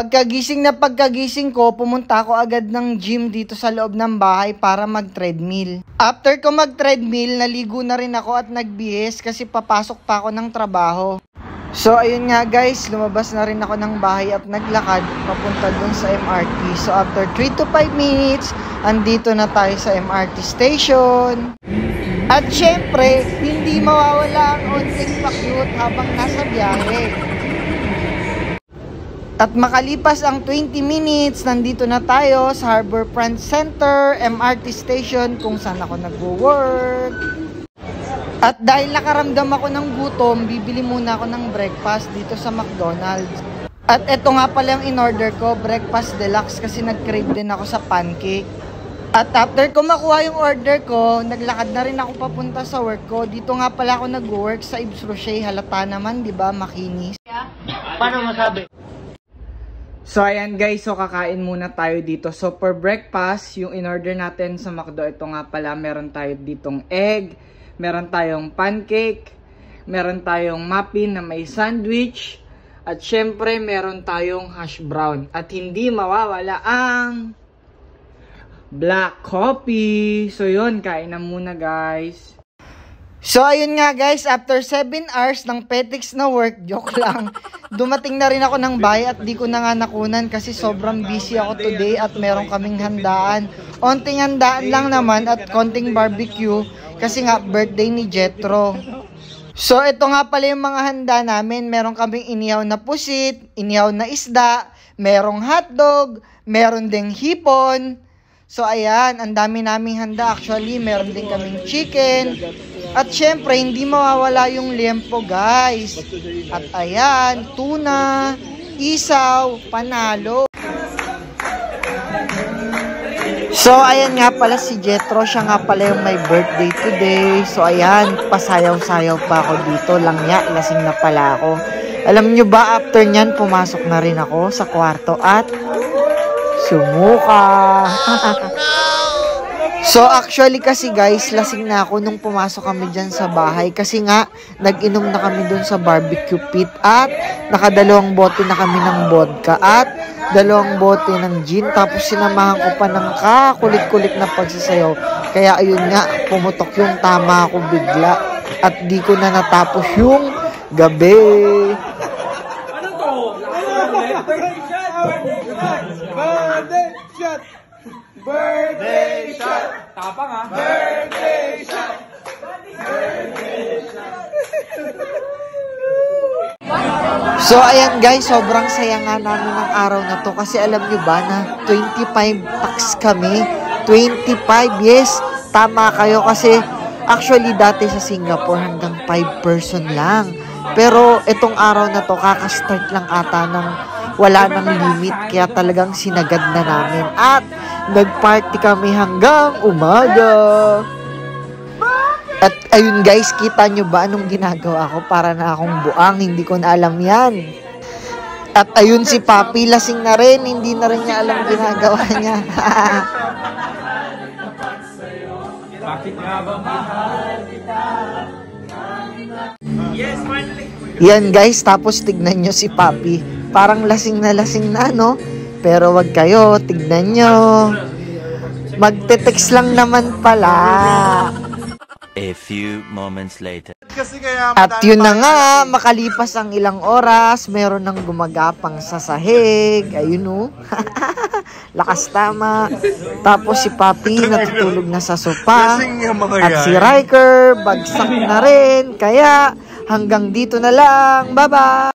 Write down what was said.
Pagkagising na pagkagising ko, pumunta ako agad ng gym dito sa loob ng bahay para mag-treadmill. After ko mag-treadmill, naligo na rin ako at nagbihis kasi papasok pa ako ng trabaho. So ayun nga guys, lumabas na rin ako ng bahay at naglakad papunta dun sa MRT. So after 3 to 5 minutes, andito na tayo sa MRT station. At syempre, hindi mawawala ang onting pakyut habang nasa biyahe. At makalipas ang 20 minutes, nandito na tayo sa Harbor Front Center, MRT station kung saan ako nagwo-work. At dahil nakaramdam ako ng gutom, bibili muna ako ng breakfast dito sa McDonald's. At eto nga pala yung in-order ko, breakfast deluxe kasi nag-crave din ako sa pancake. At after ko makuha yung order ko, naglakad na rin ako papunta sa work ko. Dito nga pala ako nag-work sa Ibs Rocher. Halata naman, di ba, makinis. Paano masabi? So ayan guys, so kakain muna tayo dito. So for breakfast, yung in-order natin sa McDo, ito nga pala, meron tayo ditong egg, meron tayong pancake, meron tayong muffin na may sandwich, at syempre meron tayong hash brown. At hindi mawawala ang black coffee. So yun, kain na muna guys. So ayun nga guys, after 7 hours ng Petix na work, joke lang, dumating na rin ako ng bahay at di ko na nga nakunan kasi sobrang busy ako today at meron kaming handaan. Onting handaan lang naman at konting barbecue kasi nga birthday ni Jetro. So ito nga pala yung mga handa namin, meron kaming inihaw na pusit, inihaw na isda, merong hotdog, meron ding hipon. So ayan, ang dami naming handa actually, meron din kaming chicken, at syempre, hindi mawawala yung liempo, guys. At ayan, tuna, isaw, panalo. So, ayan nga pala si Jetro. Siya nga pala yung may birthday today. So, ayan, pasayaw-sayaw pa ako dito. Langya, lasing na pala ako. Alam nyo ba, after nyan, pumasok na rin ako sa kwarto at sumuka. So actually kasi guys, lasing na ako nung pumasok kami dyan sa bahay kasi nga nag-inom na kami dun sa barbecue pit at nakadalawang bote na kami ng vodka at dalawang bote ng gin tapos sinamahan ko pa ng kakulit-kulit na pagsasayaw. Kaya ayun nga, pumutok yung tama ako bigla at di ko na natapos yung gabi. Ano to? Birthday shot! Birthday shot! Tapang ha? Birthday shot! So ayan guys, sobrang saya nga namin ng araw na to kasi alam nyo ba na 25 packs kami. 25, yes, tama kayo kasi actually dati sa Singapore hanggang 5 person lang. Pero itong araw na to, kakastart lang ata ng wala nang limit kaya talagang sinagad na namin at nagparty kami hanggang umaga. At ayun guys, kita nyo ba anong ginagawa ko para na akong buang, hindi ko na alam yan. At ayun si Papi, lasing na rin, hindi na rin niya alam ginagawa niya. Bakit nga Yes, finally! Yan guys, tapos tignan nyo si Papi. Parang lasing na lasing na, no? Pero wag kayo, tignan nyo. Magte-text lang naman pala. A few moments later. At yun na nga, makalipas ang ilang oras, meron ng gumagapang sa sahig. Ayun o. Lakas tama. Tapos si Papi natutulog na sa sopa. At si Riker, bagsak na rin. Kaya hanggang dito na lang. Bye-bye!